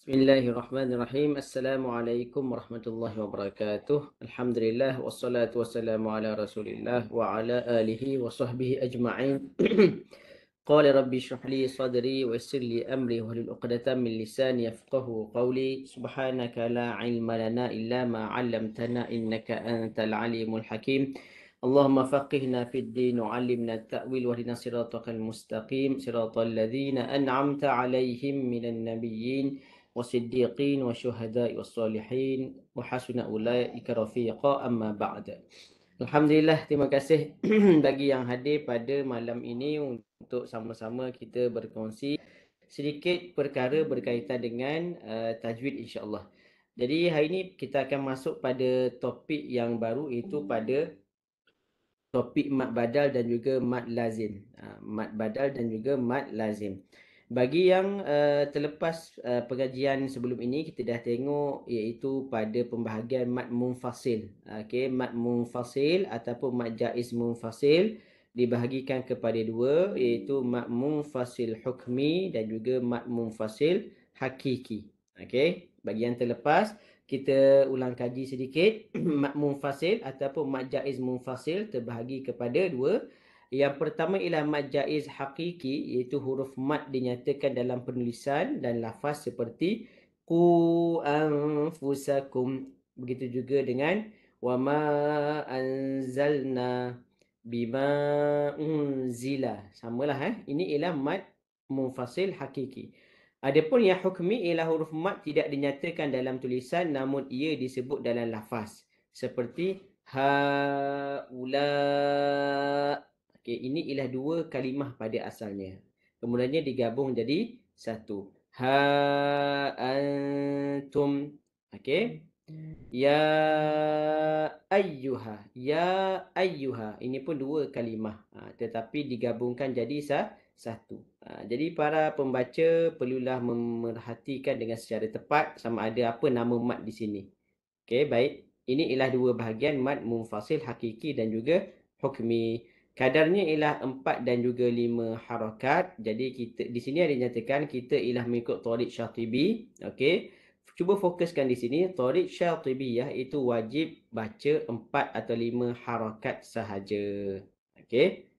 بسم الله الرحمن الرحيم. السلام عليكم ورحمة الله وبركاته. الحمد لله والصلاة والسلام على رسول الله وعلى آله وصحبه أجمعين. قال ربي اشرح لي صدري ويسر لي أمري وهل من لساني يفقه قولي. سبحانك لا علم لنا إلا ما علمتنا إنك أنت العليم الحكيم. اللهم فقهنا في الدين وعلمنا التأويل وهدنا صراطك المستقيم. صراط الذين أنعمت عليهم من النبيين. والصديقين والشهداء والصالحين وحسن أولئك رفيقا أما بعد Alhamdulillah, terima kasih bagi yang hadir pada malam ini untuk sama-sama kita berkongsi sedikit perkara berkaitan dengan uh, tajwid insya-Allah. Jadi hari ini kita akan masuk pada topik yang baru iaitu pada topik mat badal dan juga mat lazim. Uh, mat badal dan juga mat lazim. Bagi yang uh, terlepas uh, pengajian sebelum ini kita dah tengok iaitu pada pembahagian mat munfasil. Okey, mat munfasil ataupun mat jaiz munfasil dibahagikan kepada dua iaitu mat munfasil hukmi dan juga mat munfasil hakiki. Okey, bagi yang terlepas kita ulang kaji sedikit mat munfasil ataupun mat jaiz munfasil terbahagi kepada dua yang pertama ialah mat jaiz hakiki iaitu huruf mat dinyatakan dalam penulisan dan lafaz seperti qu anfusakum begitu juga dengan wa ma anzalna bima unzila samalah eh ini ialah mat munfasil hakiki Adapun yang hukmi ialah huruf mat tidak dinyatakan dalam tulisan namun ia disebut dalam lafaz. Seperti haula. Okey, ini ialah dua kalimah pada asalnya. Kemudiannya digabung jadi satu. Ha antum. Okey. Ya ayyuha. Ya ayyuha. Ini pun dua kalimah. Ha, tetapi digabungkan jadi sah satu. Ha, jadi para pembaca perlulah memerhatikan dengan secara tepat sama ada apa nama mat di sini. Okey, baik. Ini ialah dua bahagian mat munfasil hakiki dan juga hukmi. Kadarnya ialah empat dan juga lima harakat. Jadi kita di sini ada dinyatakan kita ialah mengikut Tariq Syatibi. Okey. Cuba fokuskan di sini. Tariq Syatibi ya, itu wajib baca empat atau lima harakat sahaja. Okey.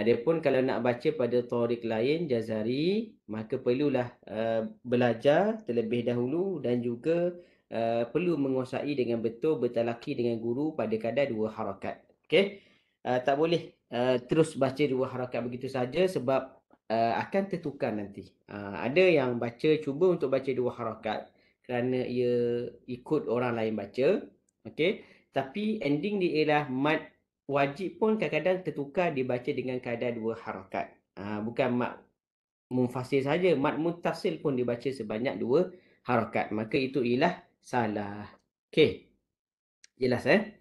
Adapun kalau nak baca pada torik lain jazari maka perlulah uh, belajar terlebih dahulu dan juga uh, perlu menguasai dengan betul bertalaki dengan guru pada kadar dua harakat. Okey. Uh, tak boleh uh, terus baca dua harakat begitu saja sebab uh, akan tertukar nanti. Uh, ada yang baca cuba untuk baca dua harakat kerana ia ikut orang lain baca. Okey. Tapi ending dia ialah mat wajib pun kadang-kadang tertukar dibaca dengan kadar dua harakat. Ha, bukan mat munfasil saja, mat mutasil pun dibaca sebanyak dua harakat. Maka itu ialah salah. Okey. Jelas eh?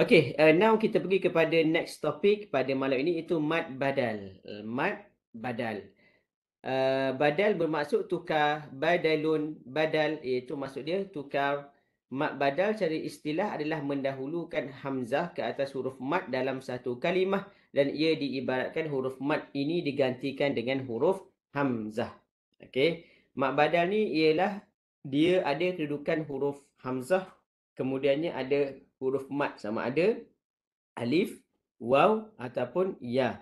Okey, uh, now kita pergi kepada next topic pada malam ini itu mat badal. Mat badal. Uh, badal bermaksud tukar badalun badal iaitu maksud dia tukar Mat badal secara istilah adalah mendahulukan hamzah ke atas huruf mat dalam satu kalimah dan ia diibaratkan huruf mat ini digantikan dengan huruf hamzah. Okey. Mat badal ni ialah dia ada kedudukan huruf hamzah kemudiannya ada huruf mat sama ada alif, waw ataupun ya.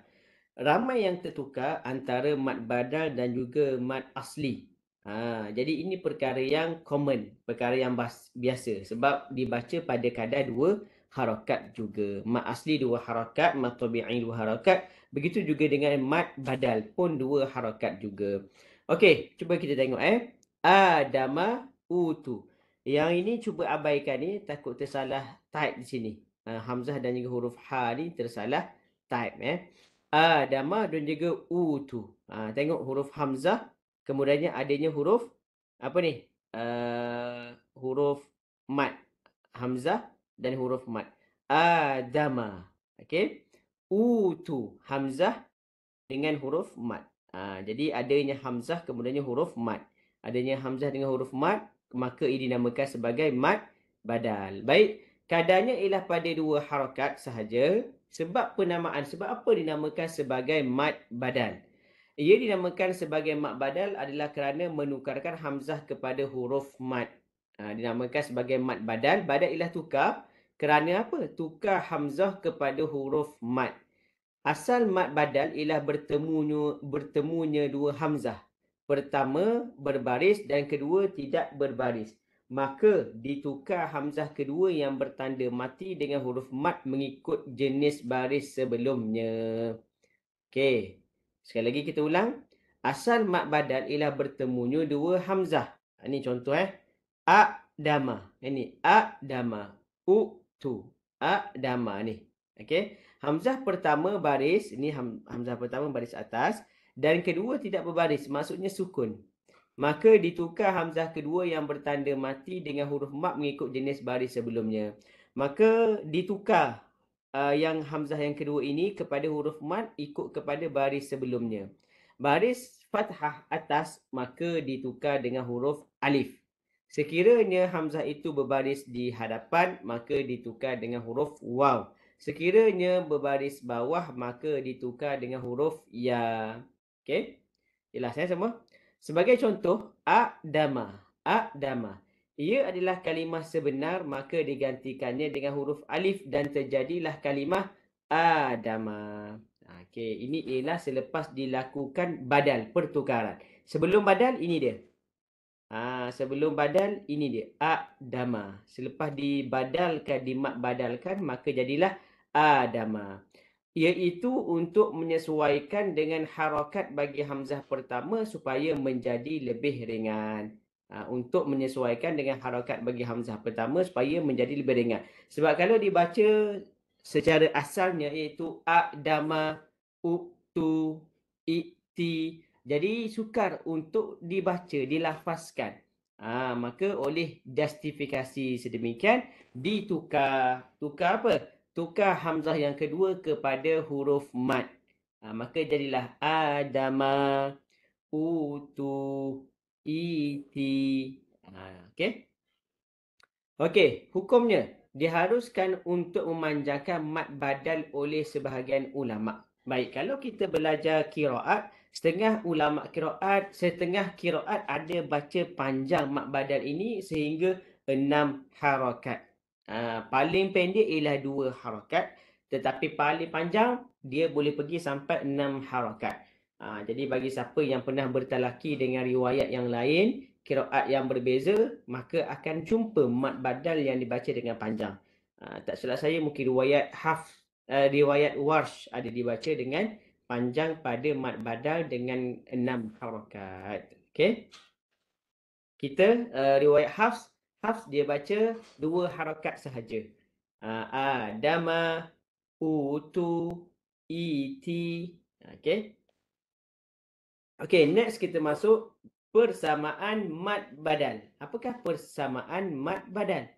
Ramai yang tertukar antara mat badal dan juga mat asli. Ha, jadi ini perkara yang common, perkara yang biasa sebab dibaca pada kadar dua harakat juga. Mat asli dua harakat, mat tabi'i dua harakat. Begitu juga dengan mat badal pun dua harakat juga. Okey, cuba kita tengok eh. Adama utu. Yang ini cuba abaikan ni takut tersalah type di sini. Ha, Hamzah dan juga huruf ha ni tersalah type eh. Adama dan juga utu. Ha, tengok huruf Hamzah kemudiannya adanya huruf apa ni? Uh, huruf mat hamzah dan huruf mat. Adama. Okey. Utu hamzah dengan huruf mat. Ha, jadi adanya hamzah kemudiannya huruf mat. Adanya hamzah dengan huruf mat maka ini dinamakan sebagai mat badal. Baik, kadarnya ialah pada dua harakat sahaja sebab penamaan sebab apa dinamakan sebagai mat badal. Ia dinamakan sebagai mat badal adalah kerana menukarkan hamzah kepada huruf mat. Ha, dinamakan sebagai mat badal. Badal ialah tukar. Kerana apa? Tukar hamzah kepada huruf mat. Asal mat badal ialah bertemunya, bertemunya dua hamzah. Pertama berbaris dan kedua tidak berbaris. Maka ditukar hamzah kedua yang bertanda mati dengan huruf mat mengikut jenis baris sebelumnya. Okey. Sekali lagi kita ulang. Asal mat badal ialah bertemunya dua hamzah. Ini ha, contoh eh. A dama. Ini a dama. U tu. A dama ni. Okey. Hamzah pertama baris. Ini ham, hamzah pertama baris atas. Dan kedua tidak berbaris. Maksudnya sukun. Maka ditukar hamzah kedua yang bertanda mati dengan huruf mat mengikut jenis baris sebelumnya. Maka ditukar uh, yang hamzah yang kedua ini kepada huruf mat ikut kepada baris sebelumnya. Baris fathah atas maka ditukar dengan huruf alif. Sekiranya hamzah itu berbaris di hadapan maka ditukar dengan huruf waw. Sekiranya berbaris bawah maka ditukar dengan huruf ya. Okey. Jelas ya semua? Sebagai contoh, a'dama. A'dama. Ia adalah kalimah sebenar maka digantikannya dengan huruf alif dan terjadilah kalimah adama. Okey, ini ialah selepas dilakukan badal pertukaran. Sebelum badal ini dia. Ha, sebelum badal ini dia adama. Selepas dibadalkan dimak badalkan maka jadilah adama. Iaitu untuk menyesuaikan dengan harakat bagi hamzah pertama supaya menjadi lebih ringan ha, untuk menyesuaikan dengan harakat bagi hamzah pertama supaya menjadi lebih ringan. Sebab kalau dibaca secara asalnya iaitu aqdama uktu iti jadi sukar untuk dibaca dilafazkan. Ha, maka oleh justifikasi sedemikian ditukar tukar apa? Tukar hamzah yang kedua kepada huruf mat. Ha, maka jadilah adama utu iti. Ha, okey. Okey, hukumnya diharuskan untuk memanjangkan mat badal oleh sebahagian ulama. Baik, kalau kita belajar kiraat, setengah ulama kiraat, setengah kiraat ada baca panjang mat badal ini sehingga enam harakat. Ha, paling pendek ialah dua harakat. Tetapi paling panjang, dia boleh pergi sampai enam harakat. Ha, jadi bagi siapa yang pernah bertalaki dengan riwayat yang lain, kiraat yang berbeza, maka akan jumpa mat badal yang dibaca dengan panjang. Ha, tak silap saya mungkin riwayat haf, uh, riwayat warsh ada dibaca dengan panjang pada mat badal dengan enam harakat. Okay. Kita uh, riwayat hafs, hafs dia baca dua harakat sahaja. Uh, adama, utu, iti. Okay. Okey, next kita masuk persamaan mad badal. Apakah persamaan mad badal?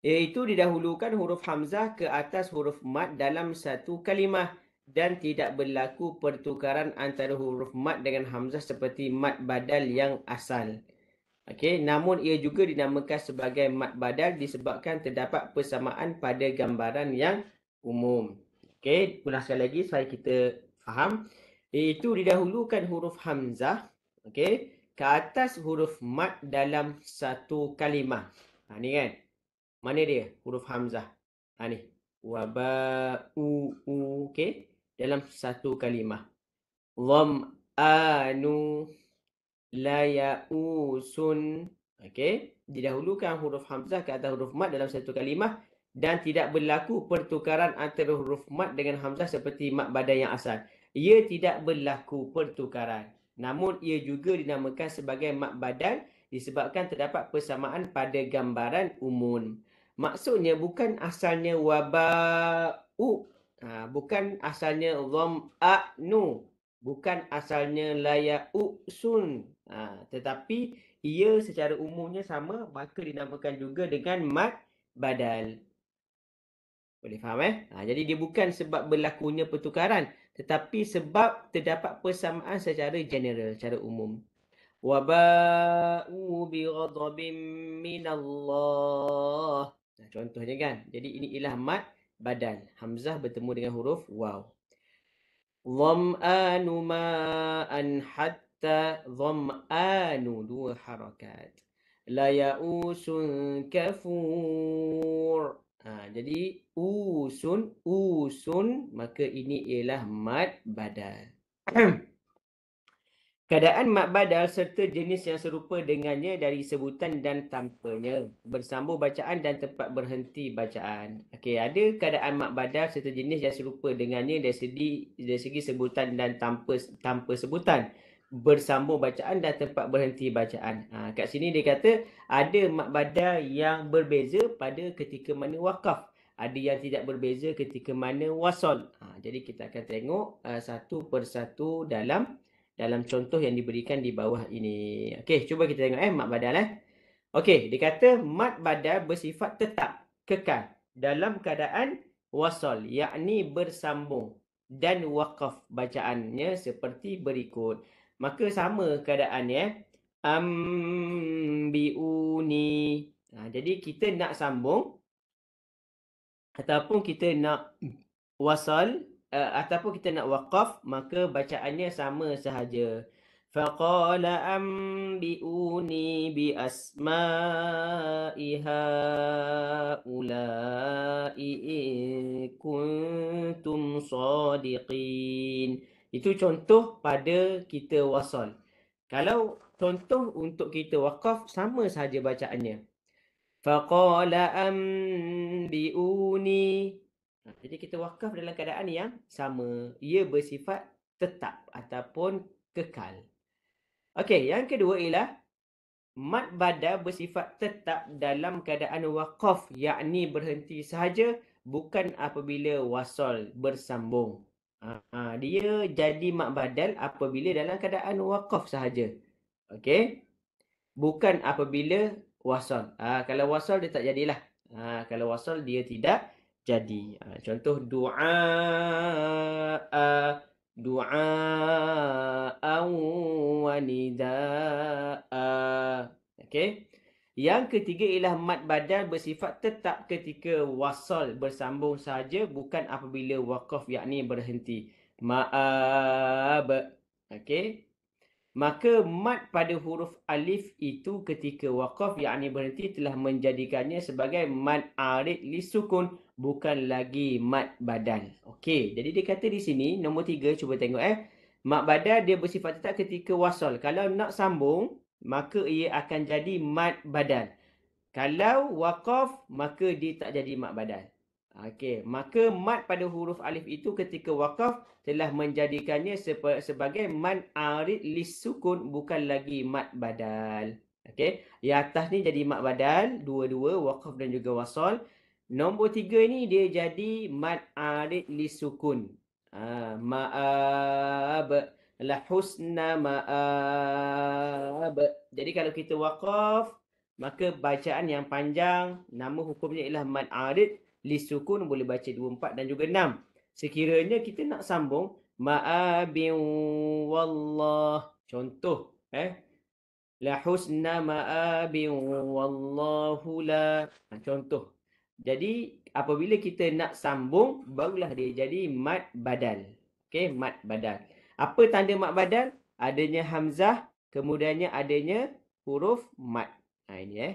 Iaitu didahulukan huruf hamzah ke atas huruf mad dalam satu kalimah dan tidak berlaku pertukaran antara huruf mad dengan hamzah seperti mad badal yang asal. Okey, namun ia juga dinamakan sebagai mad badal disebabkan terdapat persamaan pada gambaran yang umum. Okey, ulang sekali lagi supaya kita faham iaitu didahulukan huruf hamzah okey ke atas huruf mat dalam satu kalimah. Ha ni kan. Mana dia huruf hamzah? Ha ni. Wa ba u u okey dalam satu kalimah. Dham anu la ya usun okey didahulukan huruf hamzah ke atas huruf mat dalam satu kalimah dan tidak berlaku pertukaran antara huruf mat dengan hamzah seperti mat badai yang asal ia tidak berlaku pertukaran. Namun ia juga dinamakan sebagai mak badan disebabkan terdapat persamaan pada gambaran umum. Maksudnya bukan asalnya waba'u. Ha, bukan asalnya dham'a'nu. Bukan asalnya laya'u sun. Ha, tetapi ia secara umumnya sama maka dinamakan juga dengan mat badal. Boleh faham eh? Ha, jadi dia bukan sebab berlakunya pertukaran tetapi sebab terdapat persamaan secara general, secara umum. Waba'u bi ghadabin min Allah. Nah, contohnya kan. Jadi ini ialah mat badan. Hamzah bertemu dengan huruf waw. Dham'anu ma'an hatta dham'anu dua harakat. La ya'usun kafur. Ha, jadi usun, usun, maka ini ialah mad badal. Keadaan mak badal serta jenis yang serupa dengannya dari sebutan dan tanpanya. Bersambung bacaan dan tempat berhenti bacaan. Okey, ada keadaan mak badal serta jenis yang serupa dengannya dari segi, dari segi sebutan dan tanpa tanpa sebutan. Bersambung bacaan dan tempat berhenti bacaan. Ha, kat sini dia kata ada mak badal yang berbeza pada ketika mana wakaf. Ada yang tidak berbeza ketika mana wasol. Ha, jadi kita akan tengok uh, satu persatu dalam dalam contoh yang diberikan di bawah ini. Okey, cuba kita tengok eh mat badal eh. Okey, dia kata mat badal bersifat tetap, kekal dalam keadaan wasal, yakni bersambung dan waqaf bacaannya seperti berikut. Maka sama keadaannya ambiuni. Ha, jadi kita nak sambung ataupun kita nak wasal uh, ataupun kita nak waqaf maka bacaannya sama sahaja. Faqala ambiuni bi asma'iha ulai kuntum sadiqin. Itu contoh pada kita wasal. Kalau contoh untuk kita waqaf sama sahaja bacaannya. Faqala ambiuni jadi kita wakaf dalam keadaan yang sama. Ia bersifat tetap ataupun kekal. Okey, yang kedua ialah mat bada bersifat tetap dalam keadaan wakaf yakni berhenti sahaja bukan apabila wasal bersambung. Ha, dia jadi mat badal apabila dalam keadaan wakaf sahaja. Okey. Bukan apabila wasal. Ha, kalau wasal dia tak jadilah. Ha, kalau wasal dia tidak jadi. Ha, contoh doa doa wa nidaa. Okey. Yang ketiga ialah mat badan bersifat tetap ketika wasal bersambung saja bukan apabila waqaf yakni berhenti. Ma'ab. Okey. Maka mat pada huruf alif itu ketika waqaf yakni berhenti telah menjadikannya sebagai mat arid li sukun bukan lagi mat badan. Okey, jadi dia kata di sini nombor tiga cuba tengok eh. Mat badan dia bersifat tetap ketika wasal. Kalau nak sambung maka ia akan jadi mat badan. Kalau waqaf maka dia tak jadi mat badan. Okey, maka mat pada huruf alif itu ketika waqaf telah menjadikannya sebagai man arid lis sukun bukan lagi mat badal. Okey, yang atas ni jadi mat badal dua-dua waqaf dan juga wasal. Nombor tiga ni dia jadi mat arid lis sukun. Ha, ma'ab la husna ma'ab. Jadi kalau kita waqaf maka bacaan yang panjang nama hukumnya ialah mat arid lisukun boleh baca 2 4 dan juga 6. Sekiranya kita nak sambung ma'abin wallah contoh eh la husna ma'abin wallahu la ha, contoh. Jadi apabila kita nak sambung barulah dia jadi mad badal. Okey, mad badal. Apa tanda mad badal? Adanya hamzah, kemudiannya adanya huruf mad. Ha ini eh.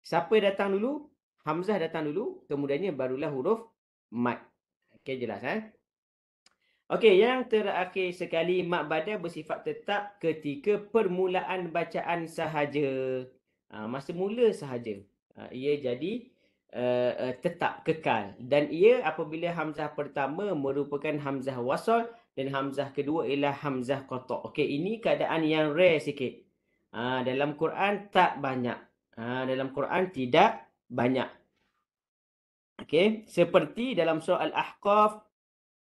Siapa datang dulu? Hamzah datang dulu, kemudiannya barulah huruf mat. Okey, jelas eh? Okey, yang terakhir sekali mat badal bersifat tetap ketika permulaan bacaan sahaja. Ha, masa mula sahaja. Ha, ia jadi uh, tetap kekal. Dan ia apabila Hamzah pertama merupakan Hamzah wasal dan Hamzah kedua ialah Hamzah kotok. Okey, ini keadaan yang rare sikit. Ha, dalam Quran tak banyak. Ha, dalam Quran tidak banyak. Okey, seperti dalam surah Al-Ahqaf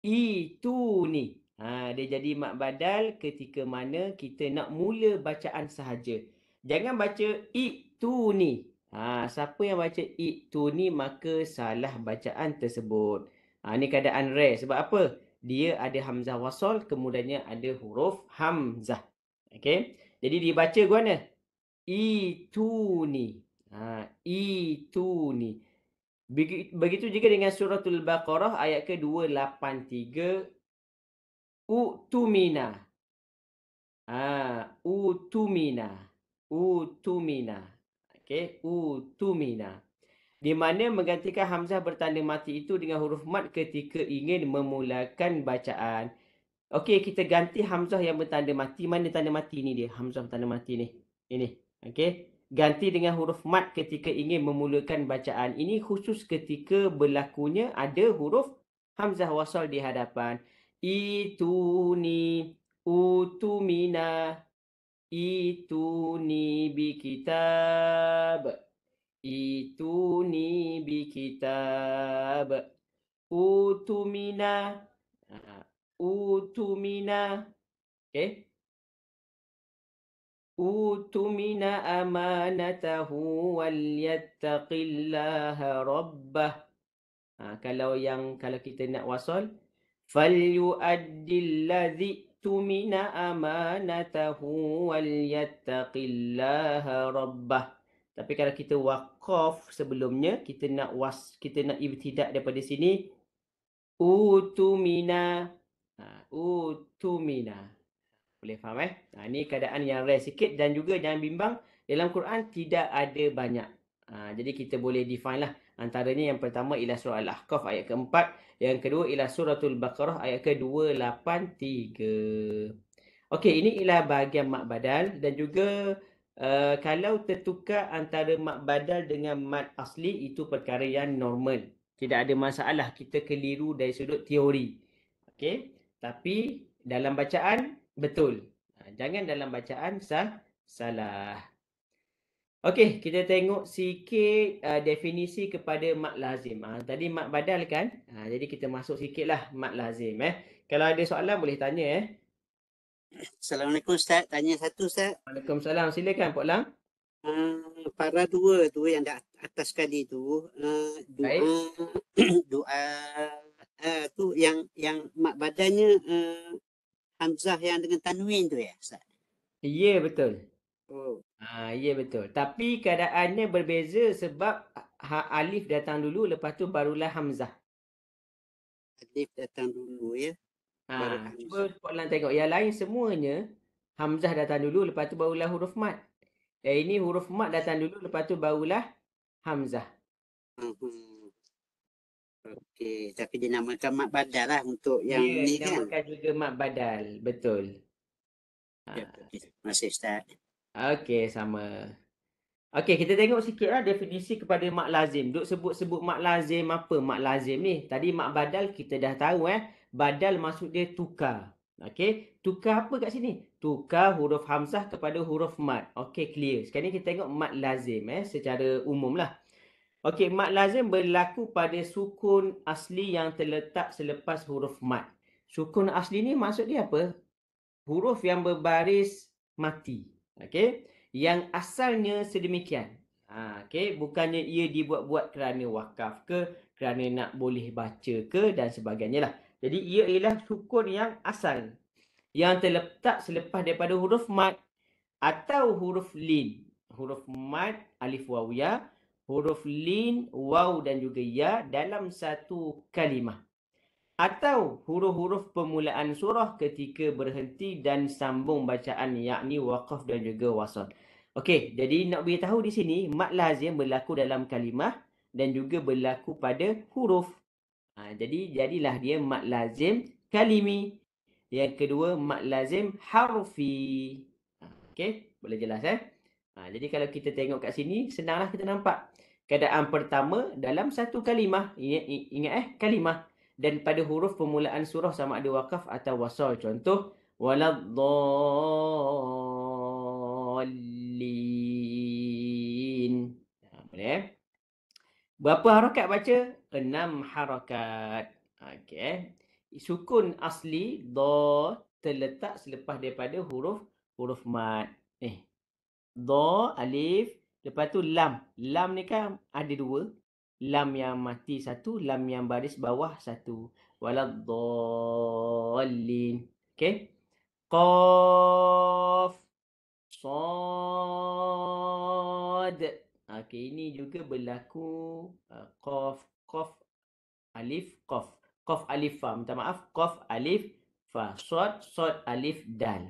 itu ni. Ha, dia jadi mak badal ketika mana kita nak mula bacaan sahaja. Jangan baca itu ni. Ha, siapa yang baca itu ni maka salah bacaan tersebut. Ha, ni keadaan rare. Sebab apa? Dia ada hamzah wasal, kemudiannya ada huruf hamzah. Okey. Jadi dibaca gua mana? Itu ni. Ha, itu ni. Begitu juga dengan suratul Baqarah ayat ke-283 Utumina. Ah, utumina. Utumina. Okey, utumina. Di mana menggantikan hamzah bertanda mati itu dengan huruf mat ketika ingin memulakan bacaan. Okey, kita ganti hamzah yang bertanda mati. Mana tanda mati ni dia? Hamzah bertanda mati ni. Ini. Okey. Ganti dengan huruf mat ketika ingin memulakan bacaan. Ini khusus ketika berlakunya ada huruf hamzah wasal di hadapan. Ituni utumina ituni bi kitab ituni bi kitab utumina utumina okey utumina amanatahu wal yattaqillaha rabbah ha, kalau yang kalau kita nak wasal فليؤدي الذي اؤتمن أمانته وليتق الله ربه tapi kalau kita waqaf sebelumnya kita nak was kita nak ibtidak daripada sini utumina ha, utumina boleh faham eh ha, ini keadaan yang rare sikit dan juga jangan bimbang dalam Quran tidak ada banyak ha, jadi kita boleh define lah Antaranya yang pertama ialah surah Al-Ahqaf ayat keempat. Yang kedua ialah suratul Baqarah ayat ke-283. Okey, ini ialah bahagian mak badal. Dan juga uh, kalau tertukar antara mak badal dengan mat asli, itu perkara yang normal. Tidak ada masalah kita keliru dari sudut teori. Okey, tapi dalam bacaan, betul. Ha, jangan dalam bacaan sah, salah. Okey, kita tengok sikit uh, definisi kepada mak lazim. Uh, tadi mak badal kan? Uh, jadi kita masuk sikitlah mak lazim. Eh. Kalau ada soalan boleh tanya. Eh. Assalamualaikum Ustaz. Tanya satu Ustaz. Waalaikumsalam. Silakan Pak Lang. Uh, para dua tu yang di atas sekali tu. Uh, doa, doa uh, tu yang yang mak badannya uh, Hamzah yang dengan tanwin tu ya Ustaz? Ya, yeah, betul. Oh. Ha, ya betul. Tapi keadaannya berbeza sebab ha, alif datang dulu lepas tu barulah hamzah. Alif datang dulu ya. Ha, cuba Puan Lan tengok. Yang lain semuanya hamzah datang dulu lepas tu barulah huruf mat. Eh, ini huruf mat datang dulu lepas tu barulah hamzah. Hmm. Okey, tapi dinamakan mat badal lah untuk yang ya, ni kan. dinamakan juga mat badal. Betul. Ya, Terima kasih Ustaz. Okey, sama. Okey, kita tengok sikitlah definisi kepada mak lazim. Duk sebut-sebut mak lazim apa mak lazim ni? Tadi mak badal kita dah tahu eh. Badal maksud dia tukar. Okey, tukar apa kat sini? Tukar huruf hamzah kepada huruf mat. Okey, clear. Sekarang ni kita tengok mak lazim eh secara umum lah. Okey, mak lazim berlaku pada sukun asli yang terletak selepas huruf mat. Sukun asli ni maksud dia apa? Huruf yang berbaris mati. Okey. Yang asalnya sedemikian. Ha, okey, bukannya ia dibuat-buat kerana wakaf ke, kerana nak boleh baca ke dan sebagainya lah. Jadi ia ialah sukun yang asal yang terletak selepas daripada huruf mat atau huruf lin. Huruf mat alif waw ya, huruf lin waw dan juga ya dalam satu kalimah atau huruf-huruf permulaan surah ketika berhenti dan sambung bacaan yakni waqaf dan juga wasal. Okey, jadi nak beritahu di sini mat lazim berlaku dalam kalimah dan juga berlaku pada huruf. Ha, jadi jadilah dia mat lazim kalimi. Yang kedua mat lazim harfi. Ha, Okey, boleh jelas eh? Ha, jadi kalau kita tengok kat sini senanglah kita nampak. Keadaan pertama dalam satu kalimah. Ingat, ingat eh kalimah dan pada huruf permulaan surah sama ada wakaf atau wasal. Contoh waladdallin. Ha, boleh? Berapa harakat baca? Enam harakat. Okey. Sukun asli do terletak selepas daripada huruf huruf mat. Eh. Do alif lepas tu lam. Lam ni kan ada dua lam yang mati satu, lam yang baris bawah satu. Waladdallin. Okey. Qaf. Sad. Okey, ini juga berlaku uh, qaf, qaf, alif, qaf. Qaf alif fa. Minta maaf, qaf alif fa. Sod, sod, alif, dal.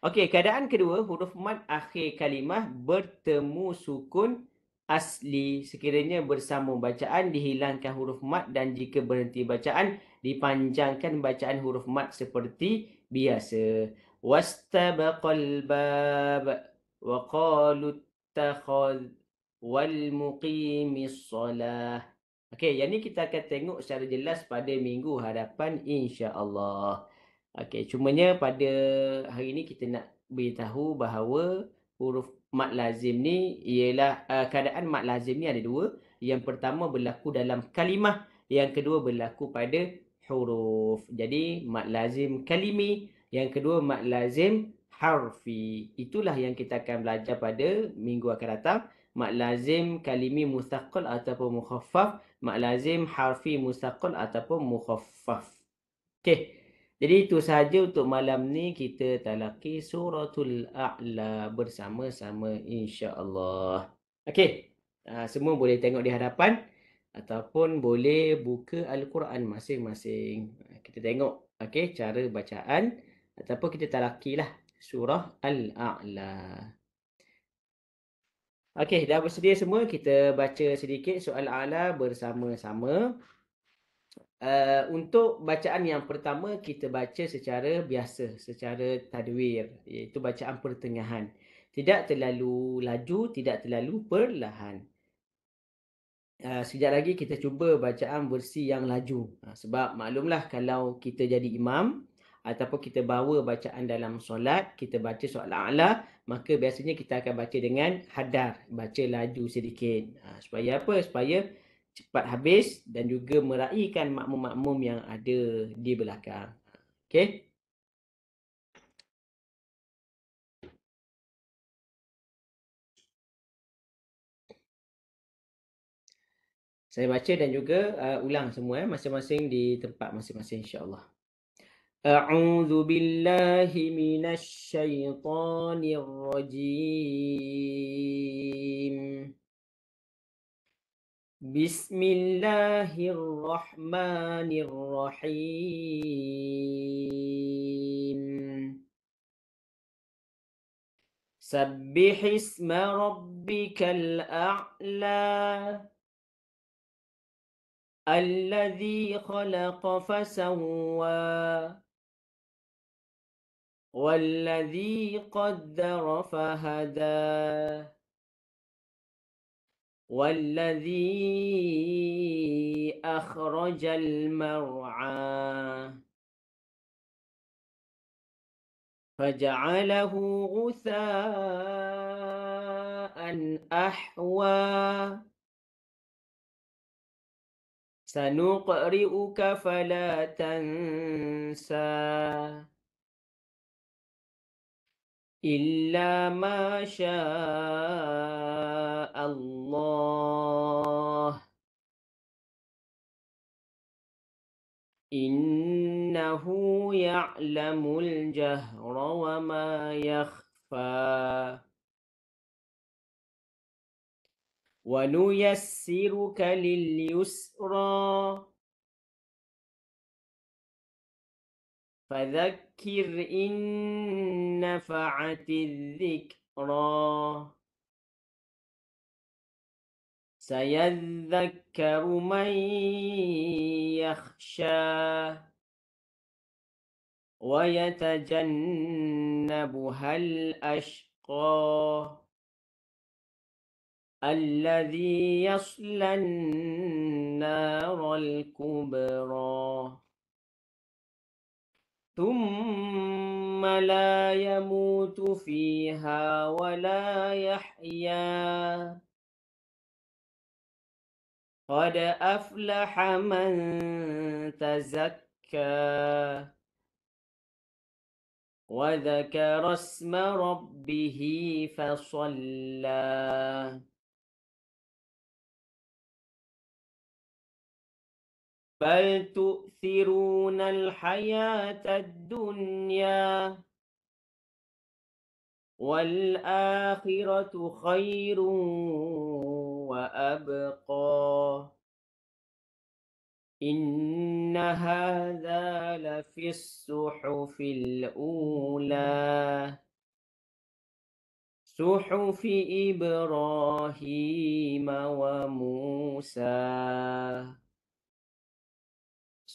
Okey, keadaan kedua, huruf mat akhir kalimah bertemu sukun asli. Sekiranya bersama bacaan, dihilangkan huruf mat dan jika berhenti bacaan, dipanjangkan bacaan huruf mat seperti biasa. Wastabaqal bab wa qalu takhadh wal muqimis salah. Okey, yang ni kita akan tengok secara jelas pada minggu hadapan insya-Allah. Okey, cumanya pada hari ini kita nak beritahu bahawa huruf mat lazim ni ialah uh, keadaan mat lazim ni ada dua. Yang pertama berlaku dalam kalimah, yang kedua berlaku pada huruf. Jadi mat lazim kalimi, yang kedua mat lazim harfi. Itulah yang kita akan belajar pada minggu akan datang. Mat lazim kalimi mustaqil ataupun mukhaffaf, mat lazim harfi mustaqil ataupun mukhaffaf. Okey. Jadi itu sahaja untuk malam ni kita talaki suratul a'la bersama-sama insya-Allah. Okey. Uh, semua boleh tengok di hadapan ataupun boleh buka al-Quran masing-masing. Kita tengok okey cara bacaan ataupun kita talakilah surah al-a'la. Okey, dah bersedia semua kita baca sedikit soal a'la bersama-sama. Uh, untuk bacaan yang pertama kita baca secara biasa, secara tadwir, iaitu bacaan pertengahan. Tidak terlalu laju, tidak terlalu perlahan. Uh, sekejap lagi kita cuba bacaan versi yang laju. Uh, sebab maklumlah kalau kita jadi imam ataupun kita bawa bacaan dalam solat, kita baca soal a'la, maka biasanya kita akan baca dengan hadar, baca laju sedikit. Uh, supaya apa? Supaya cepat habis dan juga meraihkan makmum-makmum yang ada di belakang. Okey. Saya baca dan juga uh, ulang semua eh masing-masing di tempat masing-masing insya-Allah. A'udzu billahi minasy syaithanir rajim. بسم الله الرحمن الرحيم. سبح اسم ربك الأعلى الذي خلق فسوى والذي قدر فهدى. والذي أخرج المرعى. فجعله غثاء أحوى. سنقرئك فلا تنسى. إلا ما شاء الله. إنه يعلم الجهر وما يخفى. ونيسرك لليسرى. فذكر إن نفعت الذكرى. سيذكر من يخشى ويتجنبها الأشقى. الذي يصلى النار الكبرى. ثم لا يموت فيها ولا يحيا. قد أفلح من تزكى. وذكر اسم ربه فصلى. بل تؤثرون الحياة الدنيا والآخرة خير وأبقى. إن هذا لفي الصحف الأولى. صحف إبراهيم وموسى.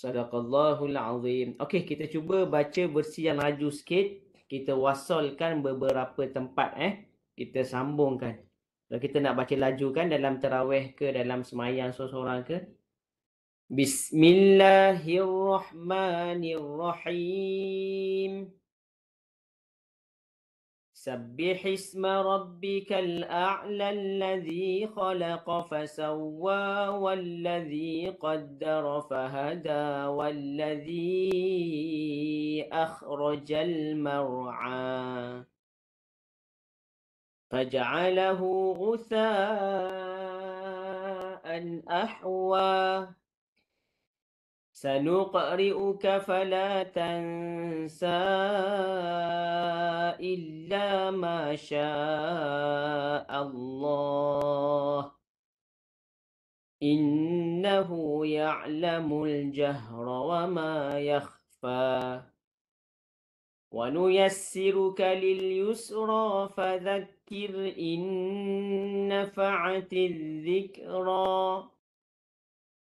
Sadaqallahul Azim. Okey, kita cuba baca versi yang laju sikit. Kita wasalkan beberapa tempat eh. Kita sambungkan. Kalau kita nak baca laju kan dalam terawih ke dalam semayang seorang-seorang ke. Bismillahirrahmanirrahim. سبح اسم ربك الأعلى الذي خلق فسوى والذي قدر فهدى والذي أخرج المرعى فجعله غثاء أحوى سنقرئك فلا تنسى إلا ما شاء الله. إنه يعلم الجهر وما يخفى. ونيسرك لليسرى فذكر إن نفعت الذكرى.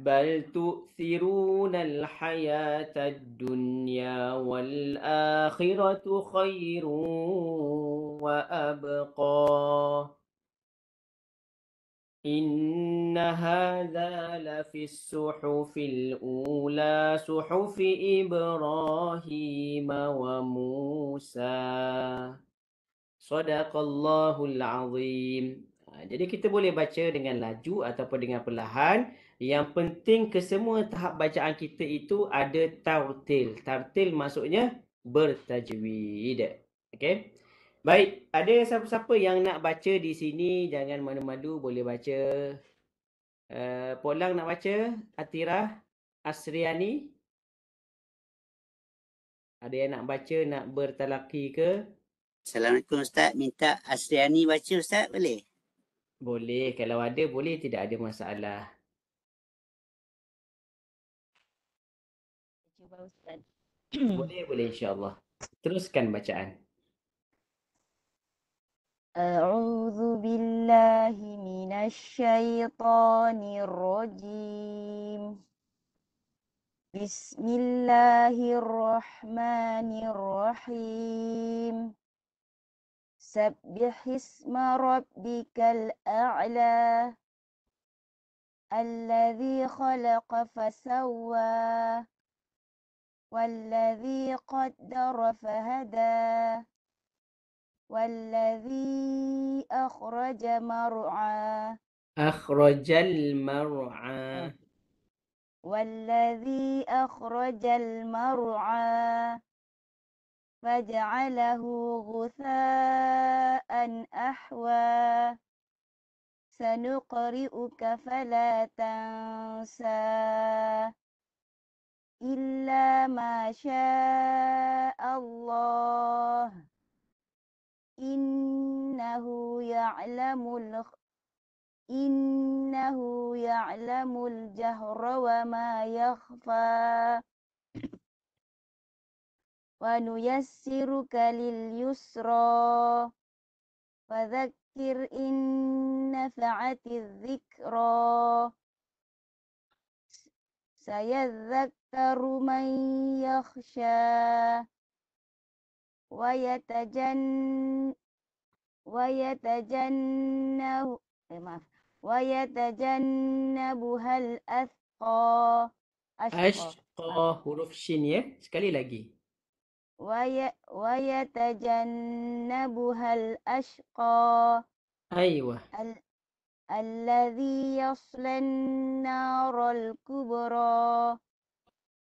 بل تؤثرون الحياة الدنيا والآخرة خير وأبقى إن هذا لفي الصحف الأولى صحف إبراهيم وموسى صدق الله العظيم Jadi kita boleh baca dengan laju ataupun dengan perlahan Yang penting kesemua tahap bacaan kita itu ada tartil. Tartil maksudnya bertajwid. Okey. Baik, ada siapa-siapa yang nak baca di sini jangan malu-malu boleh baca. Uh, Polang nak baca? Atira Asriani? Ada yang nak baca, nak bertalaki ke? Assalamualaikum Ustaz. Minta Asriani baca Ustaz, boleh? Boleh. Kalau ada, boleh. Tidak ada masalah. Pak Ustaz. boleh, boleh insyaAllah. Teruskan bacaan. أعوذ بالله من الشيطان الرجيم بسم الله الرحمن الرحيم سبح اسم ربك الأعلى الذي خلق فسوى والذي قدر فهدى والذي أخرج مرعى. أخرج المرعى. والذي أخرج المرعى فجعله غثاء أحوى. سنقرئك فلا تنسى. إلا ما شاء الله. إنه يعلم الخ... إنه يعلم الجهر وما يخفى. ونيسرك لليسرى. فذكر إن نفعت الذكرى. سيذكر من يخشى ويتجن ويتجنب maaf ويتجنبها الأثقى أشقى. huruf shin ya sekali lagi وي ويتجنبها الأشقى أيوة. الذي يصلى النار الكبرى.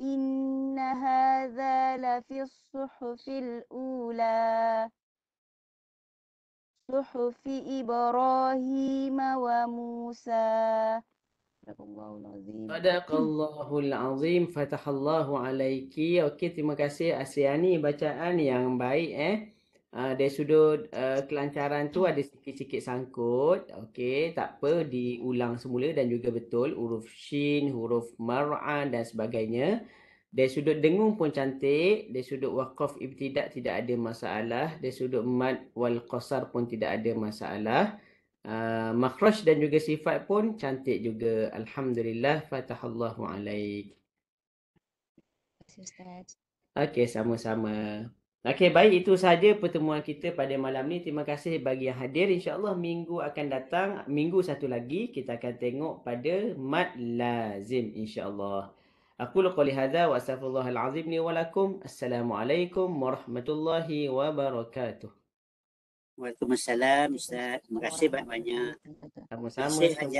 إن هذا لفي الصحف الأولى صحف إبراهيم وموسى Sadaqallahul azim. Fatahallahu alaiki. Okey, terima kasih Asyani bacaan yang baik eh. Uh, dari sudut uh, kelancaran tu ada sikit-sikit sangkut. Okey, tak apa diulang semula dan juga betul huruf shin, huruf mar'an dan sebagainya. Dari sudut dengung pun cantik, dari sudut waqaf ibtidak tidak ada masalah, dari sudut mad wal qasar pun tidak ada masalah. Uh, makhraj dan juga sifat pun cantik juga. Alhamdulillah. Fatahallahu alaik. Terima kasih Ustaz. Okey, sama-sama. Okey, baik itu sahaja pertemuan kita pada malam ni. Terima kasih bagi yang hadir. InsyaAllah minggu akan datang, minggu satu lagi kita akan tengok pada mad lazim insyaAllah. Aku qouli hadza wa astaghfirullahal azim li wa lakum. Assalamualaikum warahmatullahi wabarakatuh. Waalaikumsalam Ustaz. Terima kasih banyak-banyak. Sama-sama. Terima kasih Haji